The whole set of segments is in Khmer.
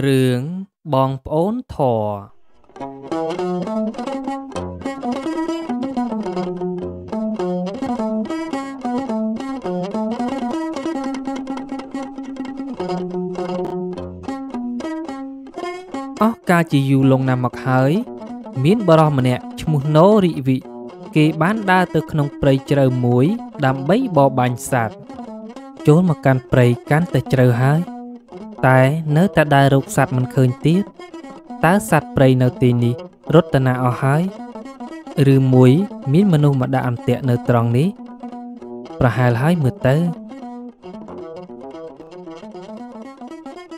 រឿងបងប្អូនធរអស់កាលជាយូរលង់ណាស់មកហើយ មានបរិសម្នាក់ឈ្មោះណូរិវិគេបានដើរទៅក្នុងព្រៃជ្រៅមួយ ដើម្បីបរបាញ់សត្វចូលមកកាន់ព្រៃកាន់តែជ្រៅហើយ តែនៅតែដើររកសត្វមិនឃើញទៀតតើសត្វព្រៃនៅទីនេះរត់ទៅណាអស់ហើយឬមួយមានមនុស្សមកដាក់អន្ទាក់នៅត្រង់នេះ ប្រហែលហើយមើលទៅ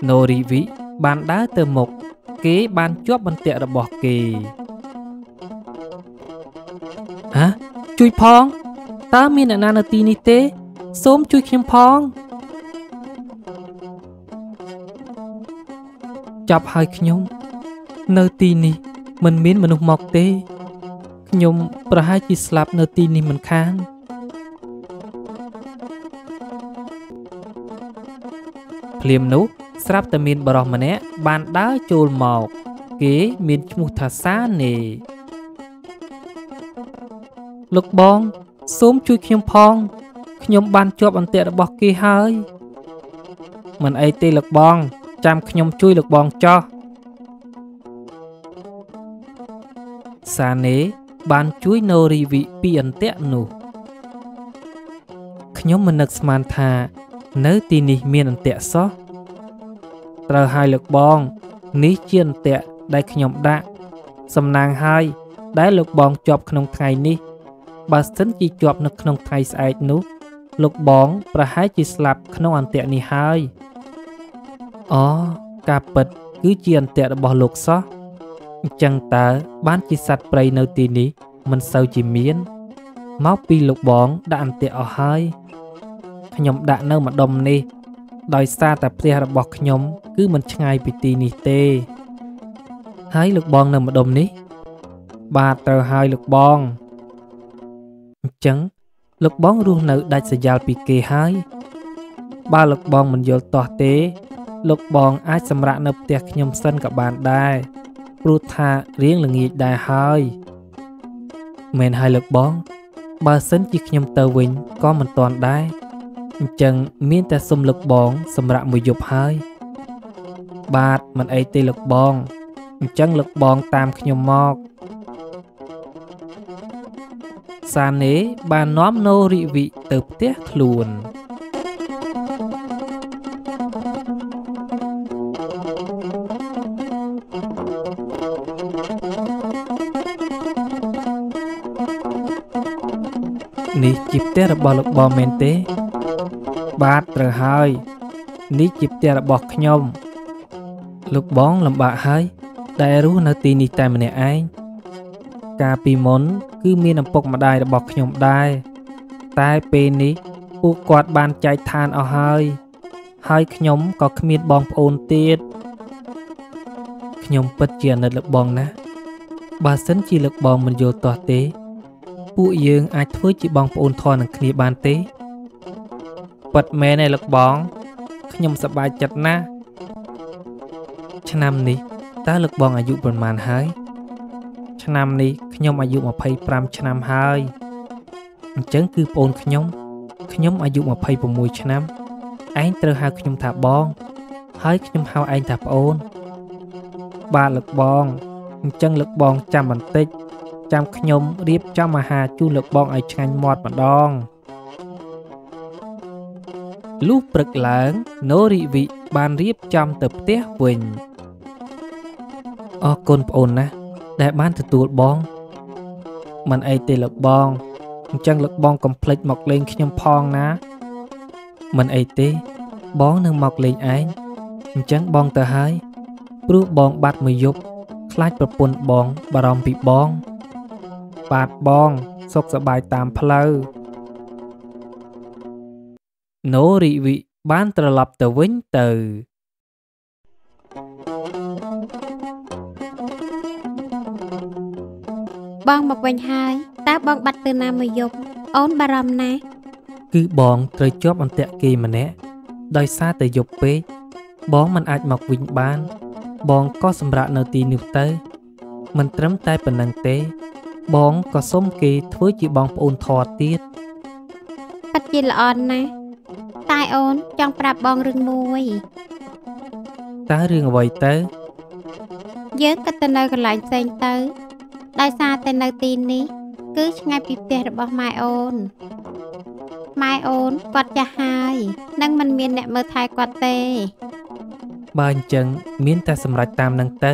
ណូរីវិបានដើរទៅមុខគេបានជាប់បន្ទាក់របស់គេហ៎ជួយផងតើមានអ្នកណានៅទីនេះទេ សូមជួយខ្ញុំផង ចាប់ហើយខ្ញុំ នៅទីនេះមិនមានមនុស្សមកទេខ្ញុំប្រហែលជាស្លាប់នៅទីនេះមិនខានភ្លាមនោះស្រាប់តែមានបរិសម្នាក់បានដើរចូលមកគេមានឈ្មោះថាសានេលោកបងសូមជួយខ្ញុំផង ខ្ញុំបានជាប់អន្ទាក់របស់គេហើយមិនអីទេលោកបង ចាំខ្ញុំជួយលោកបងចោះសាណេបានជួយណូរីវិពីអន្ទាក់នោះខ្ញុំមិននឹកស្មានថា នៅទីនេះមានអន្ទាក់សោះត្រូវហើយលោកបង នេះជាអន្ទាក់ដែលខ្ញុំដាក់ សំណាងហើយដែលលោកបងជាប់ក្នុងថ្ងៃនេះ បើសិនជាជាប់នៅក្នុងថ្ងៃស្អែកនោះ លោកបង ប្រហែលជាស្លាប់ក្នុងអន្ទាក់នេះហើយ អូការពិត គឺជាអន្ទាក់របស់លោកសោះអញ្ចឹងតើបានជាសត្វព្រៃនៅទីនេះមិនសូវជាមានមកពីលោកបងដាក់អន្ទាក់អស់ហើយខ្ញុំដាក់នៅម្ដុំនេះ ដោយសារតែផ្ទះរបស់ខ្ញុំ គឺមិនឆ្ងាយពីទីនេះទេ ហើយលោកបងនៅម្ដុំនេះ បាទត្រូវហើយលោកបងអញ្ចឹងលោកបងរស់នៅដាច់ស្រយាលពីគេហើយបើលោកបងមិនយល់តោះទេ លោកបងអាចសម្រាកនៅផ្ទះខ្ញុំសិនក៏បានដែរព្រោះថារៀងល្ងាចដែរហើយមែនហើយលោកបង បើសិនជាខ្ញុំទៅវិញក៏មិនទាន់ដែរអញ្ចឹងមានតែសុំលោកបងសម្រាប់មួយយប់ហើយ បាទមិនអីទេលោកបងអញ្ចឹងលោកបងតាមខ្ញុំមកសាណេបាននាំណូរិវិទៅផ្ទះខ្លួន នេះជាផ្ទះរបស់លោកបងមែនទេ បាទត្រូវហើយ នេះជាផ្ទះរបស់ខ្ញុំ លោកបងលំបាកហើយ ដែលរស់នៅទីនេះតែម្នាក់ឯងកាលពីមុន គឺមានឪពុកម្ដាយរបស់ខ្ញុំដែរតែពេលនេះពួកគាត់បានចែកឋានអស់ហើយ ហើយខ្ញុំក៏គ្មានបងប្អូនទៀតខ្ញុំពិតជាអាណិតលោកបងណាស់បើសិនជាលោកបងមិនយល់ទាស់ទេ ពួកយើងអាចធ្វើជាបងប្អូនធន់នឹងគ្នាបានទេពិតមែនឯលោកបងខ្ញុំសប្បាយចិត្តណាស់ឆ្នាំនេះតើលោកបងអាយុប៉ុន្មានហើយ ឆ្នាំនេះខ្ញុំអាយុ25ឆ្នាំហើយអញ្ចឹងគឺប្អូនខ្ញុំខ្ញុំអាយុ26ឆ្នាំឯងត្រូវហៅខ្ញុំថាបង ហើយខ្ញុំហៅឯងថាប្អូន បាទលោកបងអញ្ចឹងលោកបងចាំបន្តិច ចាំខ្ញុំរៀបចំអាហារជូនលោកបងឲ្យឆ្ងាញ់មាត់ម្ដងលុះព្រឹកឡើងណូរីវិបានរៀបចំទៅផ្ទះវិញអរគុណប្អូនណាស់ដែលបានទទួលបងមិនអីទេលោកបងអញ្ចឹងលោកបងកុំភ្លេចមកលេងខ្ញុំផងណាមិនអីទេ បងនឹងមកលេងឯងអញ្ចឹងបងទៅហើយព្រោះបងបាត់មួយយប់ខ្លាចប្រពន្ធបងបារម្ភពីបង បាទបងសុខសប្បាយតាមផ្លូវណូរីវិបានត្រឡប់ទៅវិញទៅបងមកវិញហើយតើបងបាត់ទៅណាមួយយប់អូនបារម្ភណាស់គឺបងត្រូវជាប់អន្ទាក់គេម្នាក់ដោយសារតែយប់ពេកបងមិនអាចមកវិញបាន បងក៏សម្រាកនៅទីនោះទៅ មិនត្រឹមតែប៉ុណ្្នឹងទេ បងក៏សុំគេធ្វើជាបងប្អូនធរទៀតប៉ិតជាល្អណាស់តែអូនចង់ប្រាប់បងរឿងមួយតើរឿងអ្វីទៅ យើងក៏ទៅនៅកន្លែងផ្សេងទៅដោយសារតែនៅទីនេះ គឺឆ្ងាយពីផ្ទះរបស់ម៉ែអូនម៉ែអូនគាត់ចាស់ហើយនឹងមិនមានអ្នកមើលថែគាត់ទេ បើអញ្ចឹងមានតែសម្រេចតាមនឹងទៅ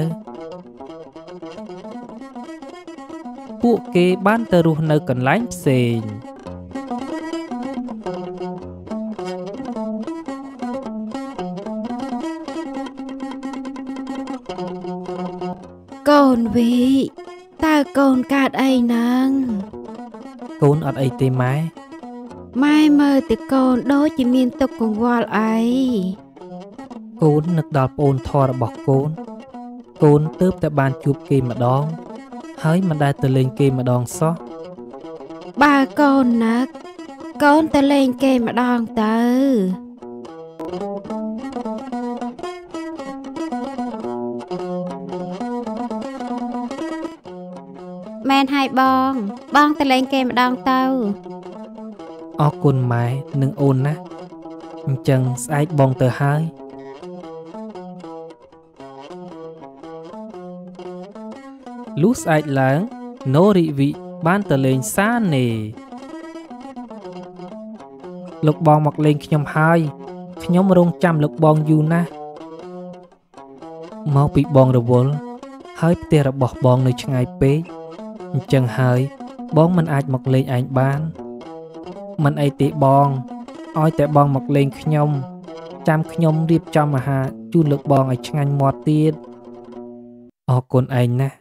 ពួកគេបានទៅរស់នៅកន្លែងផ្សេងកូនវីតើកូនកើតអីហ្នឹងកូនអត់អីទេម៉ែម៉ែមើលតែកូនដូចជាមានទុកកង្វល់អីកូននឹកដល់ប្អូនធររបស់កូនកូនទើបតែបានជួបគេម្ដង ហើយមិនដែលទៅលេងគេម្ដងសោះបើកូននឹកកូនទៅលេងគេម្ដងទៅមែនហើយបង បងទៅលេងគេម្ដងទៅអរគុណម៉ែនិងអូនណាស់អញ្ចឹងស្អែកបងទៅហើយ លុះស្អែកឡើងណូរីវិបានទៅលេងសាណេលោកបងមកលេងខ្ញុំហើយខ្ញុំរងចាំលោកបងយូរណាស់មកពីបងរវល់ហើយផ្ទះរបស់បងនៅឆ្ងាយពេកអញ្ចឹងហើយបងមិនអាចមកលេងឯងបាន មិនអីទេបងឲ្យតែបងមកលេងខ្ញុំ ចាំខ្ញុំរៀបចំអាហារជូនលោកបងឲ្យឆ្ងាញ់មាត់ទៀតអរគុណឯងណាស់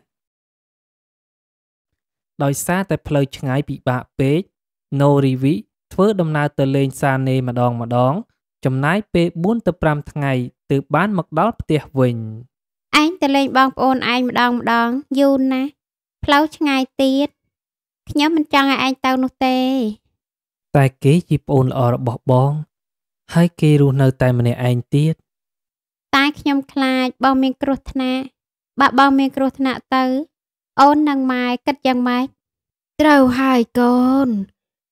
ដោយសារតែផ្លូវឆ្ងាយពិបាកពេកណូរីវិធ្វើដំណើរទៅលេងសាណេម្ដងម្ដង ចំណាយពេល4ទៅ5ថ្ងៃទើបបានមកដល់ផ្ទះវិញឯងទៅលេងបងប្អូនឯងម្ដងម្ដងយូរណាស់ផ្លូវឆ្ងាយទៀតខ្ញុំមិនចង់ឲ្យឯងទៅនោះទេ តែគេជាប្អូនល្អរបស់បង ហើយគេរស់នៅតែម្នាក់ឯងទៀតតែខ្ញុំខ្លាចបងមានគ្រោះថ្នាក់បើបងមានគ្រោះថ្នាក់ទៅ អូននិងម៉ែគិតយ៉ាងម៉េចត្រូវហើយកូន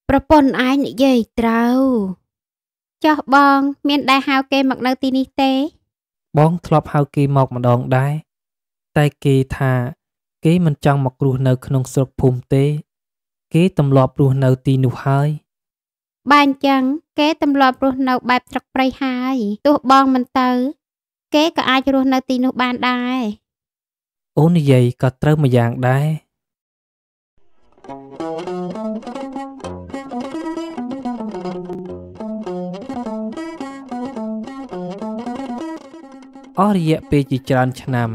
ប្រពន្ធឯងនិយាយត្រូវចុះបង មានដែរហៅគេមកនៅទីនេះទេ បងធ្លាប់ហៅគេមកម្ដងដែរតែគេថាគេមិនចង់មករស់នៅក្នុងស្រុកភូមិទេ គេទម្លាប់រស់នៅទីនោះហើយបើអញ្ចឹងគេទម្លាប់រស់នៅបែបស្រុកព្រៃហើយទោះបងមិនទៅ គេក៏អាចរស់នៅទីនោះបានដែរ អូននិយាយក៏ត្រូវមួយយ៉ាងដែរអស់រយៈពេលជាច្រើនឆ្នាំ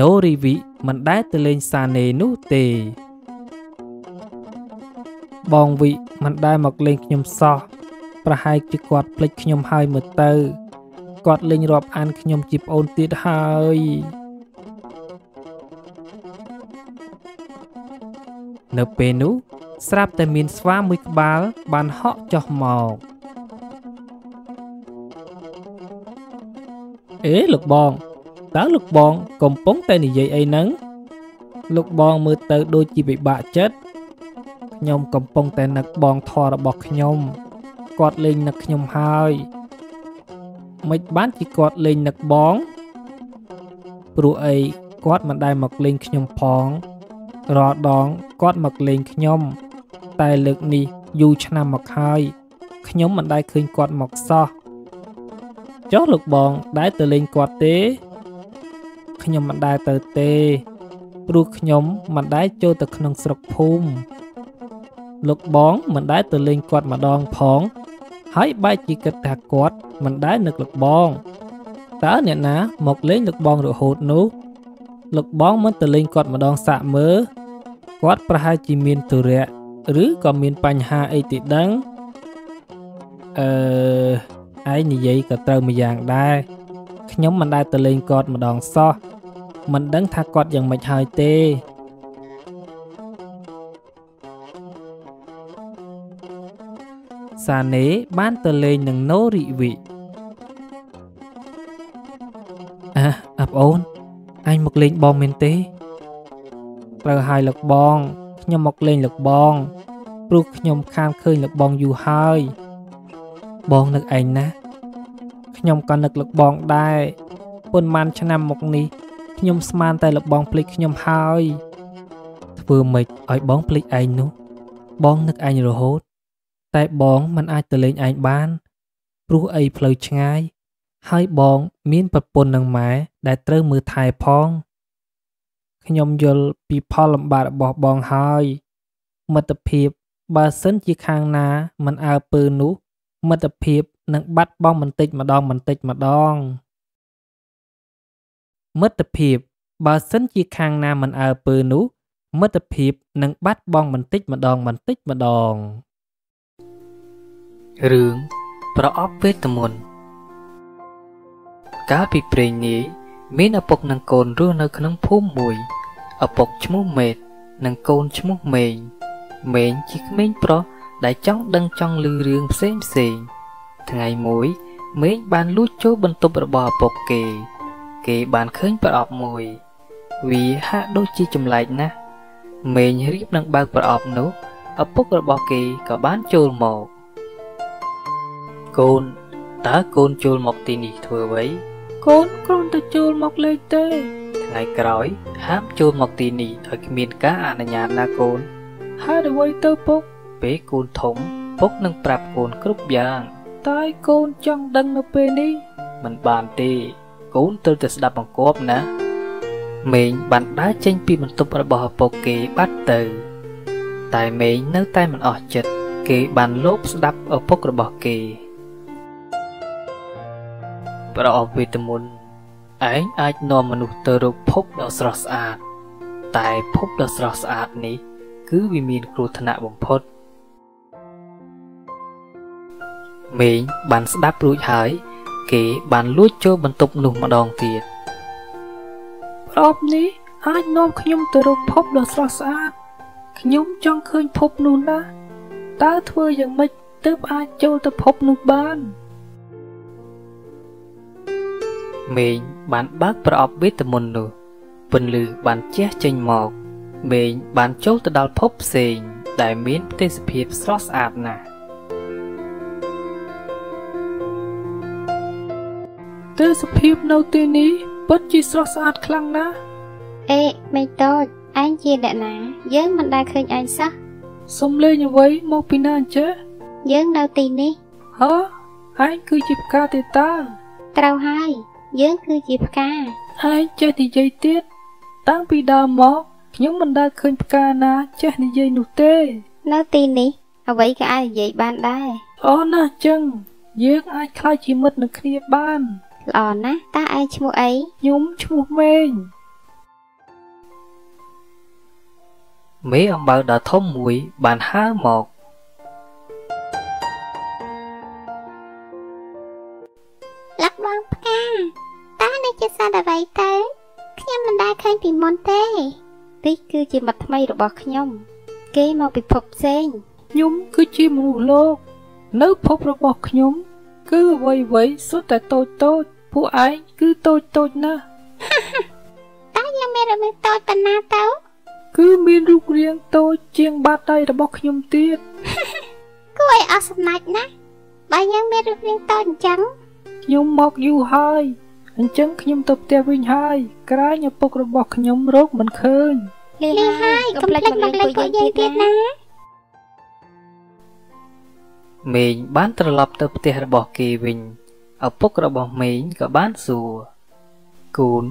ណូរីវិមិនដែលទៅលេងសាណេនោះទេ បងវិមិនដែលមកលេងខ្ញុំសោះប្រហែលជាគាត់ភ្លេចខ្ញុំហើយមើលទៅគាត់លេងរាប់អានខ្ញុំជាប្អូនទៀតហើយ នៅពេលនោះស្រាប់តែមានស្វាមួយក្បាលបានហក់ចុះមកអេលោកបងតើលោកបងកំពុងតែនិយាយអីហ្នឹងលោកបងមើលទៅដូចជាពិបាកចិត្តខ្ញុំកំពុងតែនឹកបងធររបស់ខ្ញុំគាត់លេងនឹកខ្ញុំហើយមិនបានជាគាត់លេងនឹកបងព្រោះអីគាត់មិនដែលមកលេងខ្ញុំផង រាល់ដងគាត់មកលេងខ្ញុំ តែលើកនេះយូរឆ្នាំមកហើយខ្ញុំមិនដែលឃើញគាត់មកសោះចុះលោកបងដែលទៅលេងគាត់ទេ ខ្ញុំមិនដែលទៅទេព្រោះខ្ញុំមិនដែលចូលទៅក្នុងស្រុកភូមិលោកបងមិនដែលទៅលេងគាត់ម្ដងផង ហើយបែរជាគិតថាគាត់មិនដែលនឹកលោកបងតើអ្នកណាមកលេងលោកបងរហូតនោះ លោកបងមិនទៅលេងគាត់ម្ដងសាក់មើលគាត់ប្រហែលជាមានទុរៈឬក៏មានបញ្ហាអីទីដឹងអឺឯងនិយាយក៏ត្រូវមួយយ៉ាងដែរខ្ញុំមិនដែលទៅលេងគាត់ម្ដងសោះមិនដឹងថាគាត់យ៉ាងម៉េចហើយទេសាណេបានទៅលេងនឹងណូរិវិអះអាប់អូន អញមកលេងបងមែនទេ ត្រូវហើយលោកបងខ្ញុំមកលេងលោកបងព្រោះខ្ញុំខានឃើញលោកបងយូរហើយ បងនឹកឯងណាខ្ញុំក៏នឹកលោកបងដែរប៉ុន្មានឆ្នាំមកនេះខ្ញុំស្មានតែលោកបងភ្លេចខ្ញុំហើយធ្វើម៉េចឲ្យបងភ្លេចឯងនោះ បងនឹកឯងរហូត តែបងមិនអាចទៅលេងឯងបាន ព្រោះអីផ្លូវឆ្ងាយ ហើយបងមានប្រពន្ធនឹងម៉ែដែលត្រូវមើលថែផងខ្ញុំយល់ពីផលលំបាករបស់បងហើយ មិត្តភាពបើសិនជាខាងណាមិនអើពើនោះ មិត្តភាពនឹងបាត់បង់បន្តិចម្ដងបន្តិចម្ដង មិត្តភាពបើសិនជាខាងណាមិនអើពើនោះ មិត្តភាពនឹងបាត់បង់បន្តិចម្ដងបន្តិចម្ដងរឿងប្រអប់វេទមន្ត កាលពីព្រេងនាយមានឪពុកនិងកូនរស់នៅក្នុងភូមិមួយឪពុកឈ្មោះមេត និងកូនឈ្មោះមេងមេងជាក្មេងប្រុសដែលចង់ដឹងចង់ឮរឿងផ្សេងផ្សេងថ្ងៃមួយមេងបានលួចចូលបន្ទប់របស់ឪពុកគេ គេបានឃើញប្រអប់មួយ វាហាក់ដូចជាចម្លែកណាស់មេងរៀបនឹងបើកប្រអប់នោះឪពុករបស់គេក៏បានចូលមកកូនតើកូនចូលមកទីនេះធ្វើអ្វី កូនគ្រាន់តែចូលមកលេងទេ ថ្ងៃក្រោយ ហាមចូលមកទីនេះដោយគ្មានការអនុញ្ញាតណាកូនហើយអ្វីទៅពុក ពេលកូនធំពុកនឹងប្រាប់កូនគ្រប់យ៉ាងតែកូនចង់ដឹងនៅពេលនេះ មិនបានទេ កូនត្រូវតែស្ដាប់បង្គាប់ណាមេងបានដើរចេញពីបន្ទប់របស់ឪពុកគេបាត់ទៅ តែមេងនៅតែមិនអស់ចិត្តគេបានលបស្ដាប់ឪពុករបស់គេ ប្រអប់វេទមន្តឯងអាចនាំមនុស្សទៅរកភពដ៏ស្រស់ស្អាត តែភពដ៏ស្រស់ស្អាតនេះ គឺវាមានគ្រោះថ្នាក់បំផុតមេងបានស្ដាប់រួចហើយ គេបានលួចចូលបន្ទប់នោះម្ដងទៀតប្រអប់នេះអាចនាំខ្ញុំទៅរកភពដ៏ស្រស់ស្អាតខ្ញុំចង់ឃើញភពនោះណាស់តើធ្វើយ៉ាងម៉េចទើបអាចចូលទៅភពនោះបាន មេងបានបើកប្រអប់វេទមន្តនោះពន្លឺបានជះចេញមកមេងបានចូលទៅដល់ភពផ្សេង ដែលមានទេសភាពស្រស់ស្អាតណាស់ទេសភាពនៅទីនេះពិតជាស្រស់ស្អាតខ្លាំងណាស់អេមេតូចឯងជាអ្នកណា យើងមិនដែលឃើញឯងសោះសំលេងអ្វីមកពីណាអញ្ចេះយើងនៅទីនេះហ៎ឯងគឺជាផ្កាទេតើត្រូវហើយ យើងគឺជាផ្កាឯងចេះនិយាយទៀតតាំងពីដើមមកខ្ញុំមិនដែលឃើញផ្កាណា ចេះនិយាយនោះទេ នៅទីនេះ អ្វីក៏អាចនិយាយបានដែរអូណាស់ចឹង យើងអាចខ្លាចជាមិត្តនឹងគ្នាបានល្អណាស់តើឯងឈ្មោះអីខ្ញុំឈ្មោះមេងមេអំបៅដ៏ធំមួយបានហើរមក គឺជាមិត្តថ្មីរបស់ខ្ញុំ គេមកពីភពផ្សេងខ្ញុំគឺជាមនុស្សលោក នៅភពរបស់ខ្ញុំ គឺអ្វីអ្វីសុទ្ធតែតូចតូចពួកឯងគឺតូចតូចណាស់តើយ៉ាងមានរមាសតូចប៉ុណ្ណាទៅគឺមានរូបរាងតូចជាងបាតដៃរបស់ខ្ញុំទៀតគួរឲ្យអស់សំណាច់ណាស់បើយ៉ាងមានរូបរាងតូចអញ្ចឹងខ្ញុំមកយូរហើយអញ្ចឹងខ្ញុំទៅផ្ទះវិញហើយ ក្រែងឪពុករបស់ខ្ញុំរកមិនឃើញ លីហើយកុំភ្លេចមកលេងពួកយើងទៀតណាមេងបានត្រឡប់ទៅផ្ទះរបស់គេវិញឪពុករបស់មេងក៏បានសួរកូន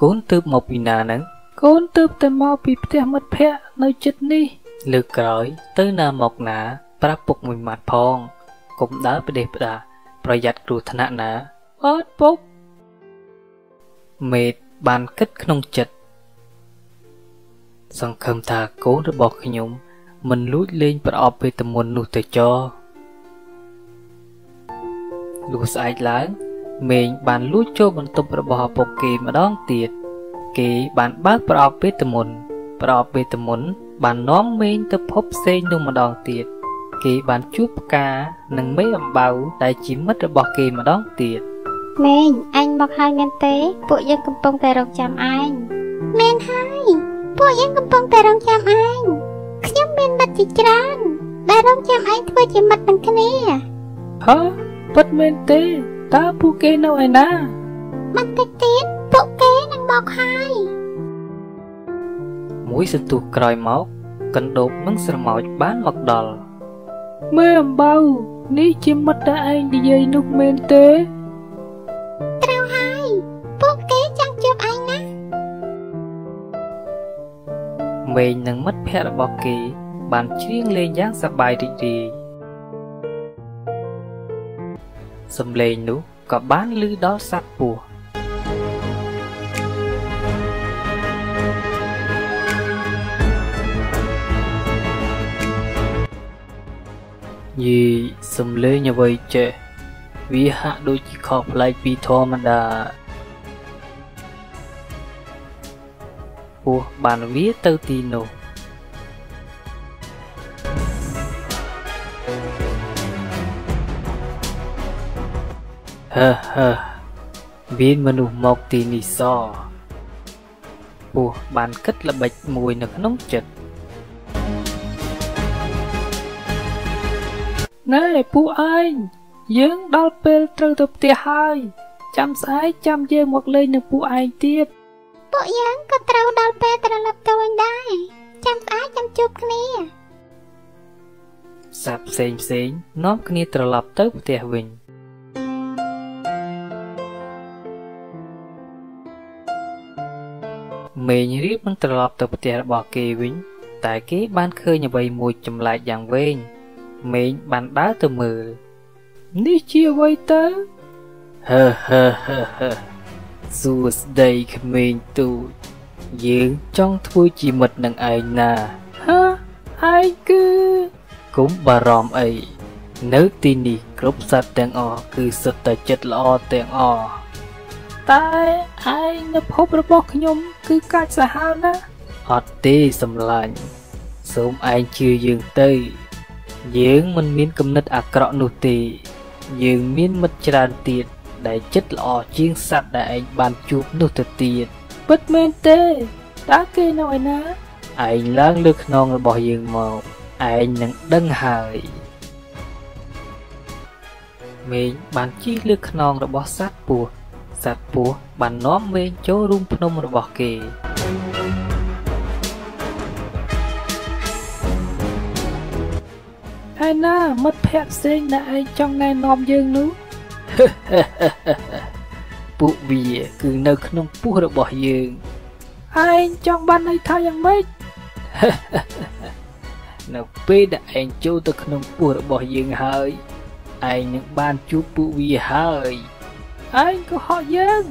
កូនទើបមកពីណាហ្នឹងកូនទើបតែមកពីផ្ទះមិត្តភ័ក្តិនៅជិតនេះលើកក្រោយ ទៅណាមកណា ប្រាប់ពុកមួយម៉ាត់ផងកុំដើរផ្ដេសផ្ដាប្រយ័ត្នគ្រោះថ្នាក់ណាអត់ពុកមេតបានគិតក្នុងចិត្ត សង្ឃឹមថាកូនរបស់ខ្ញុំមិនលួចលេងប្រអប់វេទមន្តនោះទៅចោលលុះស្អែកឡើងមេងបានលួចចូលបន្ទប់របស់ឪពុកគេម្ដងទៀតគេបានបើកប្រអប់វេទមន្តប្រអប់វេទមន្តបាននាំមេងទៅភពផ្សេងនោះម្ដងទៀតគេបានជួបផ្កានិងមេអំបៅដែលជាមិត្តរបស់គេម្ដងទៀតម៉េងអញមកហើយមែនទេ ពួកយើងកំពុងតែរងចាំឯងមែនហើយ ពួកយើងកំពុងតែរងចាំឯងខ្ញុំមានមិត្តជាច្រើនដែលរងចាំឯងធ្វើជាមិត្តនឹងគ្នាហ៎ពិតមែនទេតើពួកគេនៅឯណាបន្តិចទៀតពួកគេនឹងមកហើយមួយសន្ទុះក្រោយមកកណ្ដូបនិងស្រមោចបានមកដល់មេអំបៅនេះជាមិត្តដែលឯងនិយាយនោះមែនទេ មេងនិងមិត្តភ័ក្តិរបស់គេ បានច្រៀងលេងយ៉ាងសប្បាយរីករាយសំឡេងនោះក៏បានឮដល់សត្វពស់យីសំឡេងអ្វីចេះវាហាក់ដូចជាខុសប្លែកពីធម្មតា ពស់បានវាទៅទីនោះហឺហឺមានមនុស្សមកទីនេះសពស់បានគិតល្បិចមួយនៅក្នុងចិត្តណែពួកឯងយើងដល់ពេលត្រូវទៅផ្ទះហើយ ចាំស្អែកចាំយើងមកលេងនឹងពួកឯងទៀត ពួកយើងក៏ត្រូវដល់ពេលត្រឡប់ទៅវិញដែរចាំស្អែកចាំជួបគ្នាសត្វផ្សេងផ្សេងនាំគ្នាត្រឡប់ទៅផ្ទះវិញមេញរៀបនឹងត្រឡប់ទៅផ្ទះរបស់គេវិញ តែគេបានឃើញអ្វីមួយចម្លែកយ៉ាងវែងមេញបានដើរទៅមើលនេះជាអ្វីទៅហឺហឺហឺហឺ សួស្ដីក្មេងទូចយើងចង់ធ្វើជាមិត្តនឹងឯងណាហ៎ឯងគឺកុំបារម្ភអីនៅទីនេះគ្រប់សត្វទាំងអស់គឺសុទ្ធតែចិត្តល្អទាំងអស់តែឯងនៅភពរបស់ខ្ញុំ គឺកាច់សាហាវណាស់អត់ទេសម្លាញ់សូមឯងជឿយើងទៅ យើងមិនមានគំនិតអាក្រក់នោះទេ យើងមានមិត្តច្រើនទៀត ដែលចិត្តល្អជាងសត្វដែលឯងបានជួបនោះទៅទៀតពិតមែនទេតើគេនៅឯណាឯងឡើងលើខ្នងរបស់យើងមកឯងនឹងដឹងហើយមេងបានជិះលើខ្នងរបស់សត្វពស់សត្វពស់បាននាំមេងចូលរូងភ្នំរបស់គេហើយណាមិត្តភ័ក្តិផ្សេងដែលឯងចង់ណែនាំយើងនោះ ពួកវាគឺនៅក្នុងពោះរបស់យើងឯងចង់បានន័យថាយ៉ាងម៉េចនៅពេលដែលឯងចូលទៅក្នុងពោះរបស់យើងហើយឯងនឹងបានជួបពួកវាហើយឯងក៏ហក់យើង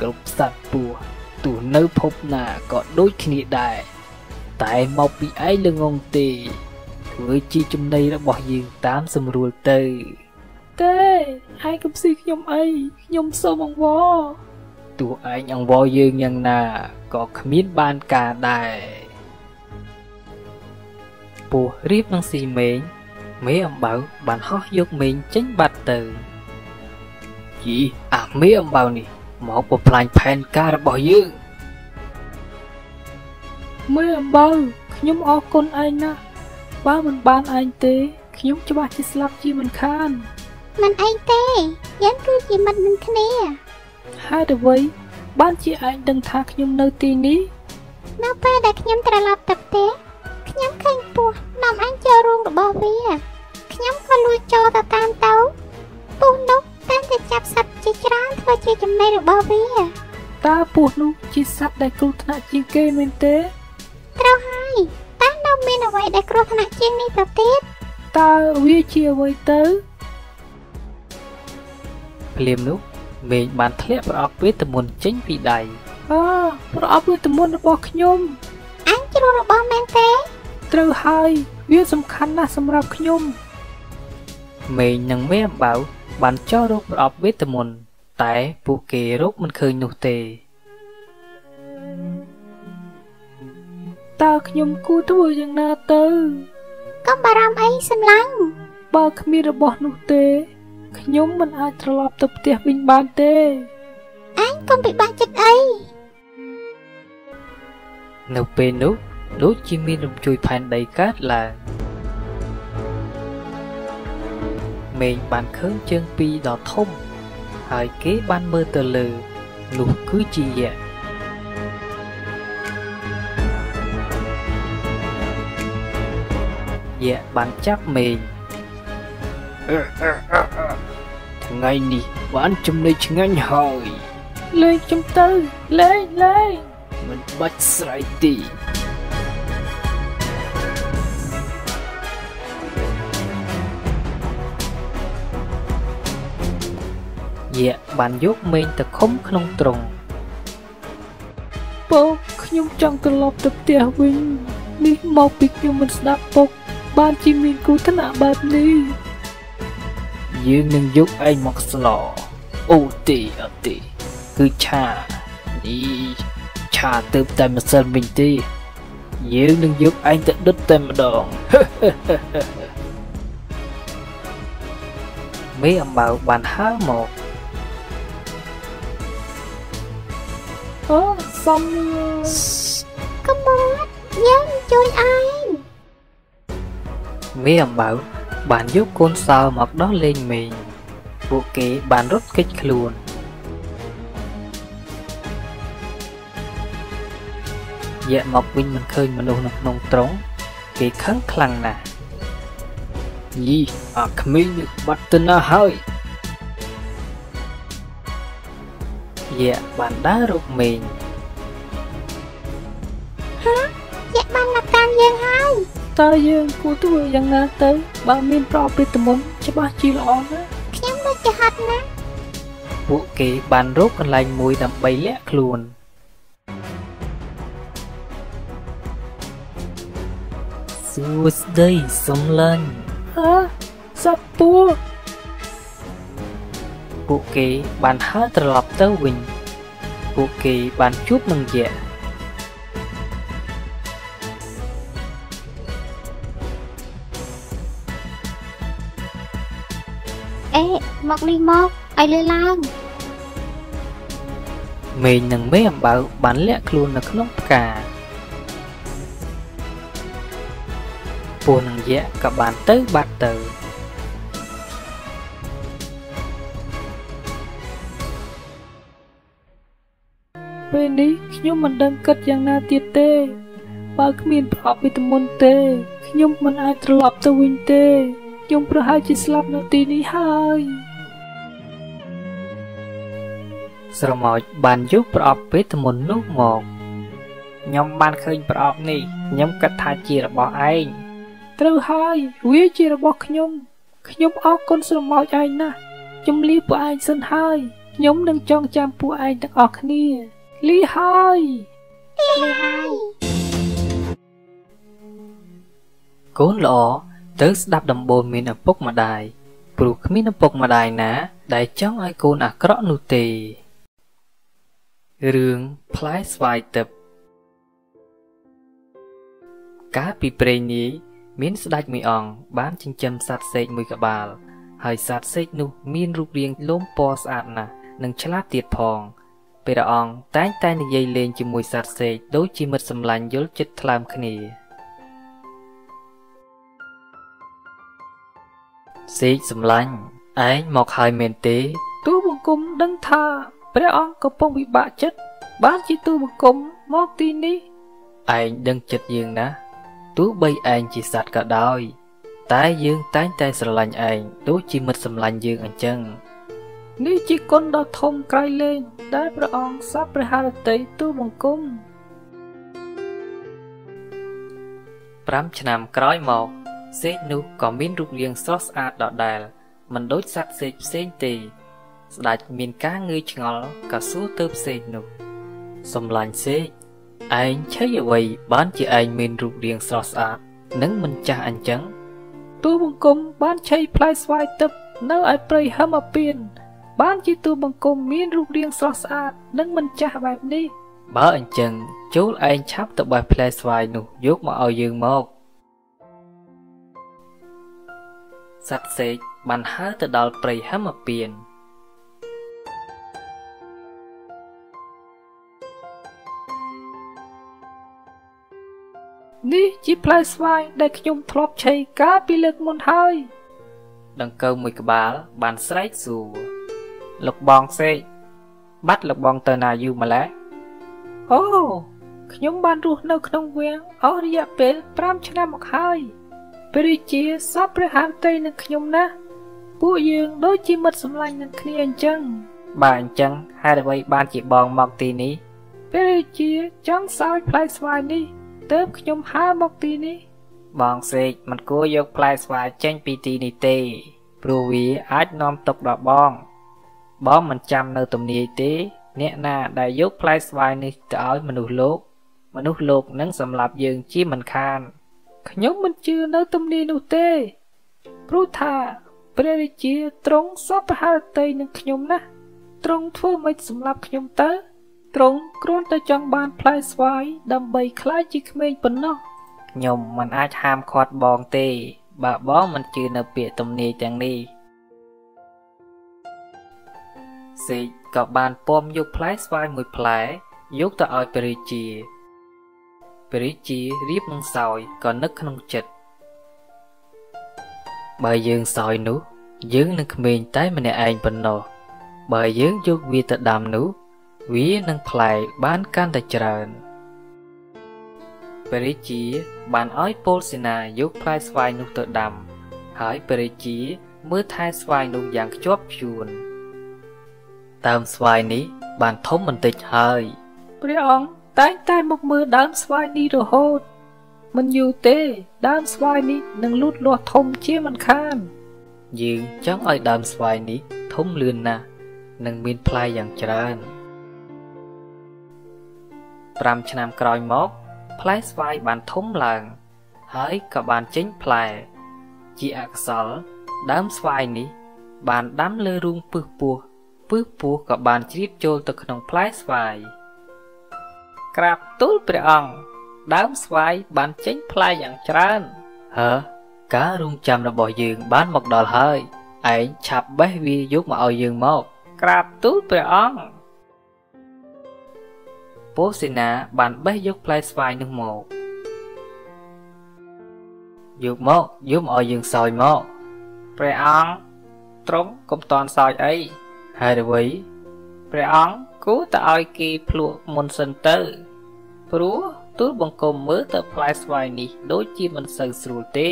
គ្រប់សត្វពស់ទោះនៅភពណាក៏ដូចគ្នាដែរតែមកពីឯងល្ងងទេធ្វើជាចំណីរបស់យើងតាមស្រួលទៅ ទេឯងកំស៊ីខ្ញុំអីខ្ញុំសូមអង្វរទោះឯងអង្វរយើងយ៉ាងណាក៏គ្មានបានការដែរពស់រៀបនឹងស៊ីមេងមេអំបៅបានហោះយកមេងចេញបាត់ទៅយីអាមេអំបៅនេះមកបំផ្លាញផែនការរបស់យើងមេអំបៅខ្ញុំអរគុណឯងណាស់បើមិនបានឯងទេខ្ញុំច្បាស់ជាស្លាប់ជាមិនខាន មិនអីទេយើងគឺជាមិត្តនឹងគ្នាហេតុអ្វីបានជាឯងដឹងថាខ្ញុំនៅទីនេះនៅពេលដែលខ្ញុំត្រឡប់ទៅផ្ទះខ្ញុំឃើញពស់នាំអញចូលរូងរបស់វាខ្ញុំក៏លួចចូលទៅតាមទៅពស់នោះតែងតែចាប់សត្វជាច្រើនធ្វើជាចំណីរបស់វាតើពស់នោះជាសត្វដែលគ្រោះថ្នាក់ជាងគេមែនទេត្រូវហើយតែនៅមានអ្វីដែលគ្រោះថ្នាក់ជាងនេះទៅទៀតតើវាជាអ្វីទៅ ភ្លាមនោះមេឃបានធ្លាក់ប្រអប់វេទមន្តចេញពីដៃអើប្រអប់វេទមន្តរបស់ខ្ញុំអញជ្រុះរបស់មែនទេត្រូវហើយវាសំខាន់ណាស់សម្រាប់ខ្ញុំមេឃនិងមេអំបៅបានចោះរកប្រអប់វេទមន្តតែពួកគេរកមិនឃើញនោះទេតើខ្ញុំគួរធ្វើយ៉ាងណាទៅកុំបារម្ភអីសម្លាញ់បើគ្មានរបស់នោះទេ ខ្ញុំមិនអាចត្រឡប់ទៅផ្ទះវិញបានទេអញកុំពិបាកចិត្តអីនៅពេលនោះដូចជាមានរំជួយផែនដីកើតឡើងមេឃបានឃើញជើងពីរដ៏ធំ ហើយគេបានមើលទៅលើនោះគឺជាយក្សយក្សបានចាប់មេឃ ថ្ងៃនេះបានចំណេញឆ្ងាញ់ហើយលេងខ្ញុំទៅលេងលេងមិនបាច់ស្រែកទេយក្សបានយកមេងទៅឃុំក្នុងទ្រុងពុកខ្ញុំចង់ត្រឡប់ទៅផ្ទះវិញ នេះមកពីខ្ញុំមិនស្ដាប់ពុកបានជាមានគ្រោះថ្នាក់បែបនេះ យើងនឹងយកឯងមកស្លអូទេអត់ទេគឺឆានេះឆាទៅតែម្សិលមិញទេយើងនឹងយកឯងទៅដុតតែម្ដងមេអំបៅបានហើរមកអូសំលកុំមកយើងជួយឯងមេអំបៅ បានយកកូនសោមកដោះលែងមេងពួកគេបានរត់គេចខ្លួនយក្សមកវិញមិនឃើញមនុស្សនៅក្នុងទ្រុងគេខឹងខ្លាំងណាស់យីអាក្មេងនេះបាត់ទៅណាស់ហើយយក្សបានដើររកមេងយក្សបានមកតាមយើងហើយ តើយើងគួរធ្វើយ៉ាងណាទៅ បើមានប្រអប់វេទមន្តច្បាស់ជាល្អណាស់ខ្ញុំដូចជាហត់ណាស់ពួកគេបានរកកន្លែងមួយដើម្បីលាក់ខ្លួនសួស្តីសំឡាញ់ហ៎សត្វពស់ពួកគេបានហើរត្រឡប់ទៅវិញ ពួកគេបានជួបនឹងយក្ស មកនេះមកឲ្យលើឡើងមេងនិងមេអំបៅបានលាក់ខ្លួននៅក្នុងផ្កាពស់និងយក្សក៏បានទៅបាត់ទៅពេលនេះខ្ញុំមិនដឹងគិតយ៉ាងណាទៀតទេ បើគ្មានប្រអប់វេទមន្តទេ ខ្ញុំមិនអាចត្រឡប់ទៅវិញទេខ្ញុំប្រហែលជាស្លាប់នៅទីនេះហើយ ស្រមោចបានយកប្រអប់វេទមន្តនោះមកខ្ញុំបានឃើញប្រអប់នេះខ្ញុំគិតថាជារបស់ឯងត្រូវហើយវាជារបស់ខ្ញុំខ្ញុំអរគុណស្រមោចឯងណាស់ខ្ញុំលាពួកឯងសិនហើយខ្ញុំនឹងចងចាំពួកឯងទាំងអស់គ្នាលីហើយលើហើយកូនល្អទៅស្ដាប់ដំបូន្មានឪពុកម្ដាយព្រោះគ្មានឪពុកម្ដាយណា ដែលចង់ឲ្យកូនអាក្រក់នោះទេ រឿងផ្លែស្វាយទឹកកាលពីព្រេងនាយមានស្ដេចមួយអង្គបានចិញ្ចឹមសត្វសេកមួយក្បាល ហើយសត្វសេកនោះមានរូបរាងលោមពណ៌ស្អាតណាស់និងឆ្លាតទៀតផងព្រះអង្គតែងតែនិយាយលេងជាមួយសត្វសេកដូចជាមិត្តសម្លាញ់យល់ចិត្តថ្លើមគ្នាសេកសម្លាញ់ឯងមកហើយមែនទេទូបង្គំដឹងថា ព្រះអង្គកំពុងវិបាកចិត្តបានជាទូបង្គំមកទីនេះឯងដឹងចិត្តយើងណាស់ទោះបីឯងជាសត្វក៏ដោយ តែយើងតែងតែស្រឡាញ់ឯងដូចជាមិត្តសម្លាញ់យើងអញ្ចឹងនេះជាគុណដ៏ធំក្រៃលែងដែលព្រះអង្គសពព្រះハរតីទូបង្គំ5ឆ្នាំក្រោយមកសេកនោះក៏មានរូបរាងស្រស់ស្អាតដដែលមិនដូចសត្វសេកផ្សេងទេ ស្ដេចមានការងឿឆ្ងល់ក៏សួរទៅផ្សេងនោះសំឡាញ់សេកឯងឆៃអ្វីបានជាឯងមានរូបរាងស្រស់ស្អាតនិងមិនចាស់អញ្ចឹងទូបង្គំបានឆៃផ្លែស្វាយទឹកនៅឯព្រៃហមពៀនបានជាទូបង្គំមានរូបរាងស្រស់ស្អាតនិងមិនចាស់បែបនេះបើអញ្ចឹងចូលឯងឆាប់ទៅបេះផ្លែស្វាយនោះយកមកឲ្យយើងមកសត្វសេកបានហើរទៅដល់ព្រៃហមពៀន នេះជាផ្លែស្វាយដែលខ្ញុំធ្លាប់ឆេកាលពីលើកមុនហើយ ដង្កូវមួយក្បាលបានស្រែកសួរលោកបងសេកបាត់លោកបងទៅណាយូរម្ល៉េះអូខ្ញុំបានរស់នៅក្នុងវាំងអស់រយៈពេល5ឆ្នាំមកហើយព្រះជាសពព្រះហន្តីនឹងខ្ញុំណាស់ពួកយើងដូចជាមិត្តសម្លាញ់នឹងគ្នាអញ្ចឹងបាទអញ្ចឹងហេតុអ្វីបានជាបងមកទីនេះព្រះជាចង់សោយផ្លែស្វាយនេះ ទើបខ្ញុំហើរមកទីនេះបងសេកមិនគួរយកផ្លែស្វាយចេញពីទីនេះទេ ព្រោះវាអាចនាំទុកដល់បង បងមិនចាំនៅទំនាយទេ អ្នកណាដែលយកផ្លែស្វាយនេះទៅឲ្យមនុស្សលោក មនុស្សលោកនឹងសម្លាប់យើងជាមិនខានខ្ញុំមិនជឿនៅទំនាយនោះទេ ព្រោះថាព្រះរាជាទ្រង់សពហរតីនឹងខ្ញុំណាស់ទ្រង់ធ្វើមិនសម្លាប់ខ្ញុំទៅ ទ្រង់គ្រាន់តែចង់បានផ្លែស្វាយដើម្បីខ្លាចជាក្មេងប៉ុណ្ណោះខ្ញុំមិនអាចហាមឃាត់បងទេបើបងមិនជឿនៅពាក្យទំនាយទាំងនេះសេកក៏បានពំយកផ្លែស្វាយមួយផ្លែយកទៅឲ្យព្រះរាជាព្រះរាជារៀបនឹងសោយក៏នឹកក្នុងចិត្តបើយើងសោយនោះ យើងនឹងក្មេងតែម្នាក់ឯងប៉ុណ្ណោះបើយើងយកវាទៅដាំនោះ វានឹងផ្លែបានកាន់តែច្រើនព្រះរាជាបានឲ្យពលសេនាយកផ្លែស្វាយនោះទៅដាំ ហើយព្រះរាជាមើលថែស្វាយនោះយ៉ាងខ្ជាប់ខ្ជួនដើមស្វាយនេះបានធំបន្តិចហើយព្រះអង្គតែងតែមកមើលដើមស្វាយនេះរហូត មិនយូរទេដើមស្វាយនេះនឹងលូតលាស់ធំជាមិនខាន យើងចង់ឲ្យដើមស្វាយនេះធំលឿនណាស់និងមានផ្លែយ៉ាងច្រើន 5ឆ្នាំក្រោយមក ផ្លែស្វាយបានធំឡើង ហើយក៏បានចេញផ្លែ ជាអកុសលដើមស្វាយនេះ បានដាំលើរូងពឹសពោះពឹសពោះក៏បានជ្រាបចូលទៅក្នុងផ្លែស្វាយក្រាបទូលព្រះអង្គដើមស្វាយបានចេញផ្លែយ៉ាងច្រើនហឺការរងចាំរបស់យើងបានមកដល់ហើយឯងឆាប់បេះវាយកមកឲ្យយើងមក ក្រាបទូលព្រះអង្គ ពោសេនាបានបេះយកផ្លែស្វាយនោះមកយកមកយកមកឲ្យយើងសោយមកព្រះអង្គទ្រង់កុំតន់សោយអីហើយអ្វីព្រះអង្គគួរតែឲ្យគេភ្លក់មុនសិនទៅព្រោះទូលបង្គំមើលទៅផ្លែស្វាយនេះដូចជាមិនសូវស្រួលទេ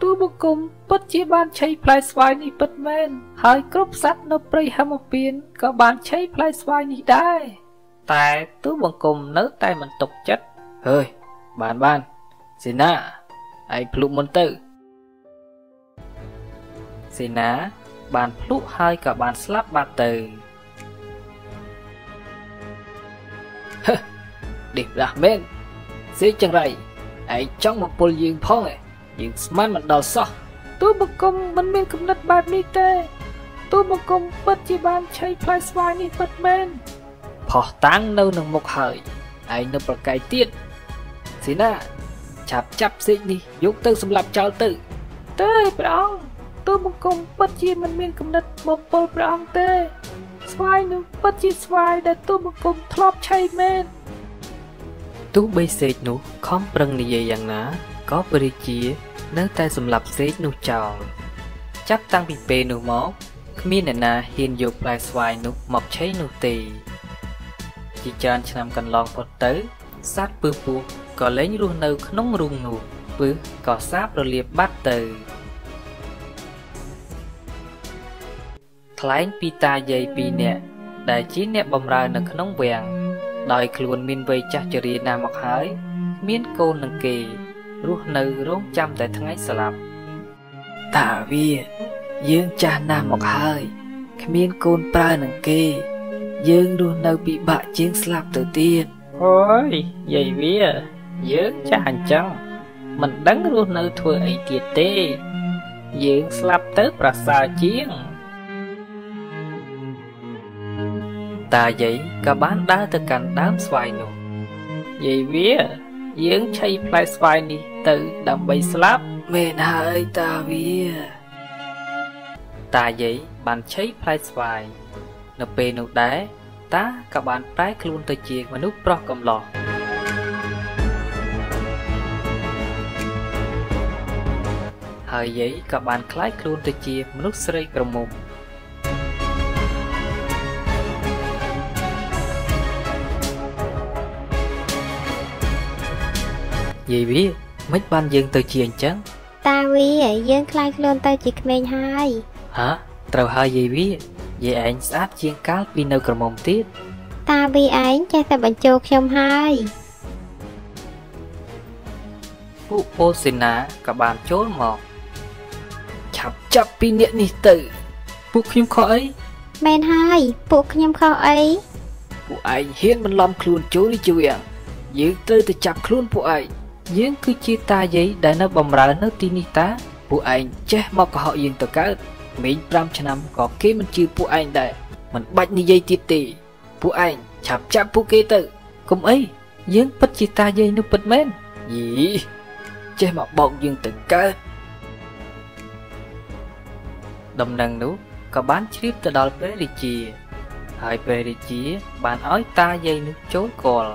ទូលបង្គំពិតជាបានឆៃផ្លែស្វាយនេះពិតមែនហើយគ្រប់សត្វនៅព្រៃហមពៀនក៏បានឆៃផ្លែស្វាយនេះដែរ តែទូលបង្គំនៅតែមិនຕົកចិត្តហើយបានបានសេនាឯងភ្លុកមុនទៅសេនាបានភ្លុកហើយក៏បានស្លាប់បាត់ទៅហឺដេះដាស់មែនសេចង្រៃឯងចង់មកពុលយើងផងឯងយើងស្មានមិនដល់សោះទូបង្គំមិនមានគំនិតបែបនេះទេទូបង្គំពិតជាបានឆៃផ្លែស្វាយនេះពិតមែន ផោះតាំងនៅនឹងមុខហើយឯងនៅប្រកែកទៀតស៊ីណាឆាប់ចាប់សេកនេះយកទៅសម្លាប់ចោលទៅទេព្រះអង្គទូបង្គំពិតជាមិនមានគំនិតបំពល់ព្រះអង្គទេ ស្វាយនោះពិតជាស្វាយដែលទូបង្គំធ្លាប់ឆៃមែនទោះបីសេកនោះខំប្រឹងនិយាយយ៉ាងណាក៏ព្រះរាជានៅតែសម្លាប់សេកនោះចោលចាប់តាំងពីពេលនោះមកគ្មានអ្នកណាហ៊ានយកផ្លែស្វាយនោះមកឆេះនោះទេ ជាច្រើនឆ្នាំកន្លងផុតទៅសត្វពឹសពស់ក៏លែងរស់នៅក្នុងរូងនោះពឹសក៏សាបរលាបបាត់ទៅថ្លែងពីតាយាយពីរនាក់ដែលជាអ្នកបម្រើនៅក្នុងវាំងដោយខ្លួនមានវ័យចាស់ជរាណាស់មកហើយមានកូននឹងគេរស់នៅរងចាំតែថ្ងៃស្លាប់តាវាយើងចាស់ណាស់មកហើយគ្មានកូនប្រើនឹងគេ យើងរស់នៅពិបាកជាងស្លាប់ទៅទៀតអូយយាយវាយើងចាស់អញ្ចឹងមិនដឹងរស់នៅធ្វើអីទៀតទេ យើងស្លាប់ទៅប្រសើរជាង តាយាយក៏បានដើរទៅកាន់ដើមស្វាយនោះយាយវាយើងឆៃផ្លែស្វាយនេះទៅដើម្បីស្លាប់មែនហើយតាវា តាយាយបានឆៃផ្លែស្វាយ នៅពេលនោះដែរតាក៏បានប្រែខ្លួនទៅជាមនុស្សប្រុសកំឡោះហើយយាយក៏បានคล้ายខ្លួនទៅជាមនុស្សស្រីក្រមុំយាយវាមិនបានយើងទៅជាអញ្ចឹង តាវីយើងខ្លាចខ្លួនទៅជាក្មេងហើយ ហាត្រូវហើយយាយវា យាយឯងស្អាតជាងកាលពីនៅក្រមុំទៀតតាវីឯងចេះតែបញ្ជោខ្ញុំហើយពួកពោសេនាក៏បានចូលមកឆាប់ចាប់ពីអ្នកនេះទៅ ពួកខ្ញុំខកអីមែនហើយពួកខ្ញុំខុសអីពួកឯងហ៊ានបន្លំខ្លួនចូលរាជវាំងយើងត្រូវទៅចាប់ខ្លួនពួកឯងយើងគឺជាតាយាយដែលនៅបំរើនៅទីនេះតាពួកឯងចេះមកកុហកយើងទៅកើត មេង5ឆ្នាំក៏គេមិនជឿពួកឯងដែរមិនបាច់និយាយទៀតទេពួកឯងឆាប់ចាប់ពួកគេទៅកុំអីយើងពិតជាតាយាយនោះពិតមែនយីចេះមកបោកយើងទៅកើតដំណឹងនោះក៏បានជ្រាបទៅដល់ព្រះរាជា ហើយព្រះរាជាបានឲ្យតាយាយនោះចូលគាល់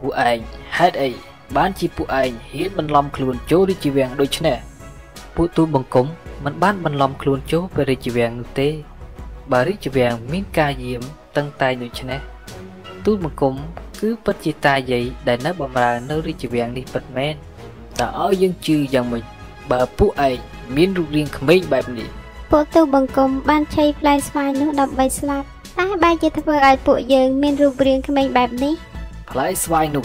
ពួកឯងហេតុអីបានជាពួកឯងហ៊ានបន្លំខ្លួនចូលរាជវាំងដូច្នេះ ពួកទូលបង្គំមិនបានបន្លំខ្លួនចូលព្រះរាជវាំងនោះទេ បើរាជវាំងមានការយាមតឹងតែងដូច្នេះទូលបង្គំគឺពិតជាតាយាយដែលនៅបម្រើនៅរាជវាំងនេះពិតមែនតើឲ្យយើងជឿយ៉ាងម៉េចបើពួកឯងមានរូបរាងក្មេងបែបនេះពួកទូបង្គំបានឆៃផ្លែស្វាយនោះដើម្បីស្លាប់តែបែរជាធ្វើឲ្យពួកយើងមានរូបរាងក្មេងបែបនេះផ្លែស្វាយនោះ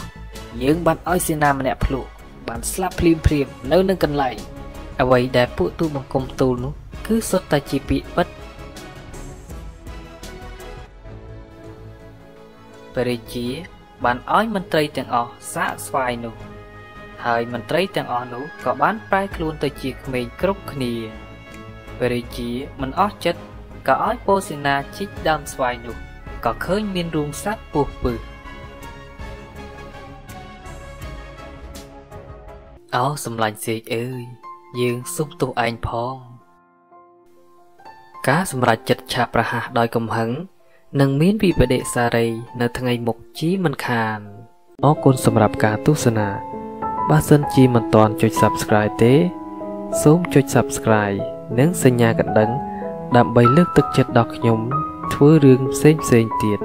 យើងបានឲ្យសេនាម្នាក់ភ្លុកបានស្លាប់ភ្លាមភ្លាមនៅនឹងកន្លែង អ្វីដែលពួកទូលបង្គំទូលនោះ គឺសុទ្ធតែជាពាក្យពិតព្រះរាជា បានឲ្យមន្ត្រីទាំងអស់សាកស្វាយនោះ ហើយមន្ត្រីទាំងអស់នោះក៏បានប្រែខ្លួនទៅជាក្មេងគ្រប់គ្នាព្រះរាជាមិនអស់ចិត្តក៏ឲ្យពោសេនាជីកដើមស្វាយនោះក៏ឃើញមានរូងសត្វពុះពឹសអោសម្លាញ់សេកអើយ យើងសុំទោសឯងផង ការសម្រេចចិត្តឆាប់ប្រហាសដោយកំហឹងនឹងមានវិបដិសារីនៅថ្ងៃមុខជីមិនខានអរគុណសម្រាប់ការទស្សនាបើសិនជាមិនទាន់ចុច Subscribe ទេ សូមចុច Subscribe និងសញ្ញាកណ្ដឹង ដើម្បីលើកទឹកចិត្តដល់ខ្ញុំ ធ្វើរឿងផ្សេងៗទៀត